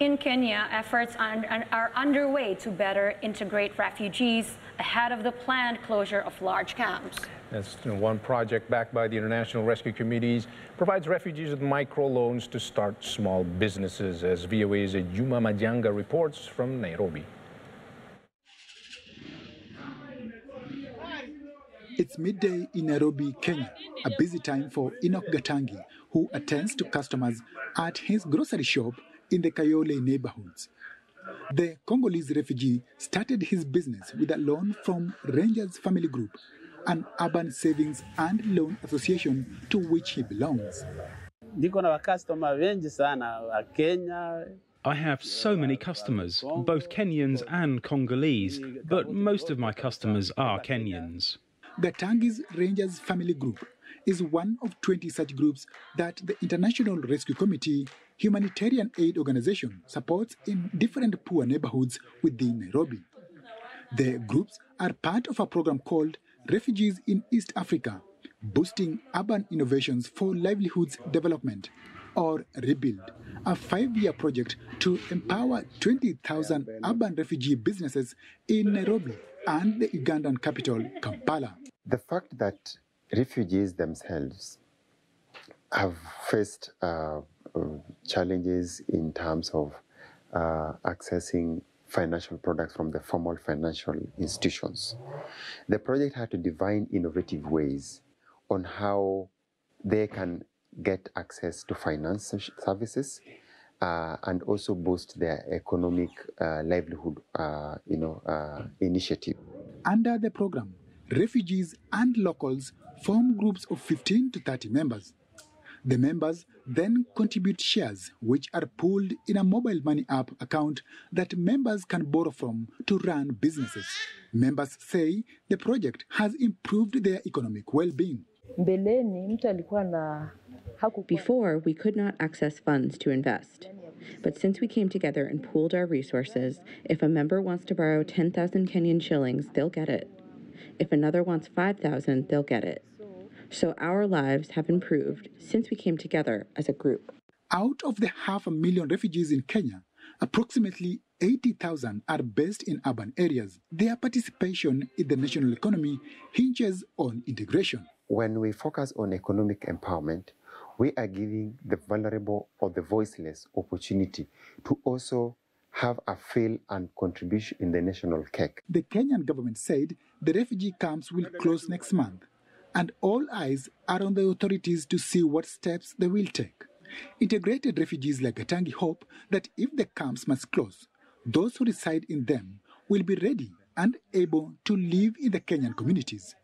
In Kenya, efforts are underway to better integrate refugees ahead of the planned closure of large camps. That's one project backed by the International Rescue Committees provides refugees with microloans to start small businesses, as VOA's Juma Majanga reports from Nairobi. It's midday in Nairobi, Kenya, a busy time for Enoch Gatangi, who attends to customers at his grocery shop in the Kayole neighborhoods. The Congolese refugee started his business with a loan from Rangers Family Group, an urban savings and loan association to which he belongs. Niko na customer wengi sana wa Kenya. I have so many customers, both Kenyans and Congolese, but most of my customers are Kenyans. The Tangis Rangers Family Group is one of 20 such groups that the International Rescue Committee humanitarian aid organization supports in different poor neighborhoods within Nairobi. The groups are part of a program called Refugees in East Africa, boosting urban innovations for livelihoods development, or Rebuild, a five year project to empower 20,000 urban refugee businesses in Nairobi and the Ugandan capital, Kampala. The fact that refugees themselves have faced uh, challenges in terms of uh, accessing financial products from the formal financial institutions. The project had to divine innovative ways on how they can get access to finance services uh, and also boost their economic uh, livelihood, uh, you know, uh, initiative. Under the program, refugees and locals form groups of 15 to 30 members. The members then contribute shares, which are pooled in a mobile money app account that members can borrow from to run businesses. Members say the project has improved their economic well being. Before, we could not access funds to invest. But since we came together and pooled our resources, if a member wants to borrow 10,000 Kenyan shillings, they'll get it. If another wants 5,000, they'll get it. So our lives have improved since we came together as a group. Out of the half a million refugees in Kenya, approximately 80,000 are based in urban areas. Their participation in the national economy hinges on integration. When we focus on economic empowerment, we are giving the vulnerable or the voiceless opportunity to also have a feel and contribution in the national cake. The Kenyan government said the refugee camps will close next month and all eyes are on the authorities to see what steps they will take. Integrated refugees like Gatangi hope that if the camps must close, those who reside in them will be ready and able to live in the Kenyan communities.